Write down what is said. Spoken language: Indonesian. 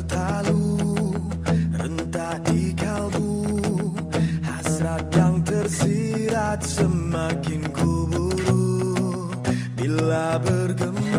bertalu rentah di kalbu Hasrat yang tersirat semakin kuburu Bila bergema